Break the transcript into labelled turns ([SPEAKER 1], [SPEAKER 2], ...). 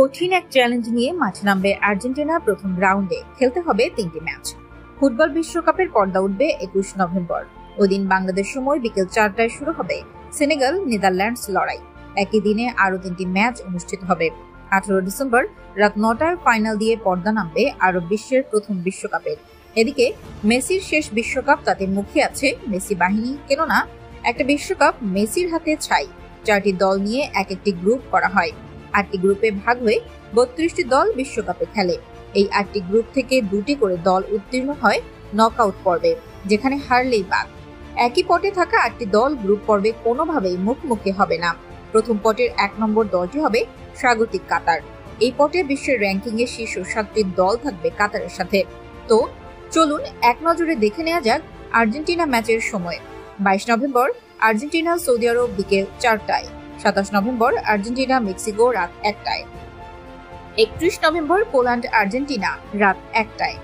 [SPEAKER 1] কঠিন এক চ্যালেঞ্জ নিয়ে মাঠে নামবে আর্জেন্টিনা প্রথম রাউন্ডে খেলতে হবে তিনটি ম্যাচ। ফুটবল বিশ্বকাপের পর্দা উঠবে একুশ নভেম্বর। ওদিন বাংলাদেশ সময় বিকেল চারটায় শুরু হবে সেনেগাল নেদারল্যান্ডস লড়াই। একই দিনে আরও তিনটি ম্যাচ অনুষ্ঠিত হবে। আঠারো ডিসেম্বর রাত নটার ফাইনাল দিয়ে পর্দা নামবে আরব বিশ্বের প্রথম বিশ্বকাপের। এদিকে মেসির শেষ বিশ্বকাপ তাতে মুখে আছে মেসি বাহিনী। কেননা, একটা বিশ্বকাপ মেসির হাতে ছাই। চারটি দল নিয়ে এক একটি গ্রুপ করা হয়। আটটি গ্রুপে ভাগ হয়ে বত্রিশটি দল বিশ্বকাপে খেলে। এই আটটি গ্রুপ থেকে দুটি করে দল উত্তীর্ণ হয় নকআউট পর্বে, যেখানে হারলেই বাদ। একই পটে থাকা আটটি দল গ্রুপ পর্বে কোনোভাবেই মুখোমুখি হবে না। প্রথম পটের এক নম্বর দলটি হবে স্বাগতিক কাতার। এই পটে বিশ্বের র্যাঙ্কিং এ শীর্ষ সাতটি দল থাকবে কাতারের সাথে। তো, চলুন এক নজরে দেখে নেওয়া যাক আর্জেন্টিনা ম্যাচের সময়। বাইশ নভেম্বর, আর্জেন্টিনা, সৌদি আরব বিকেল চারটায়। সাতাশ নভেম্বর আর্জেন্টিনা মেক্সিকো রাত একটায়। একত্রিশ নভেম্বর পোল্যান্ড আর্জেন্টিনা রাত একটায়।